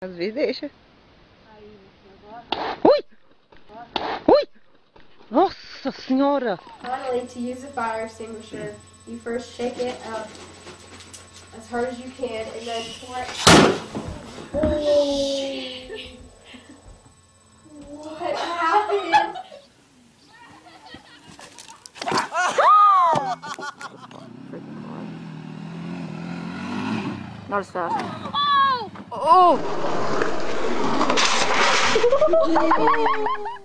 Às vezes deixa. Ui! Ui! Nossa senhora! Finally, to use a fire extinguisher, you first shake it up as hard as you can and then pour it What happened? Not as fast. Oh! Oh!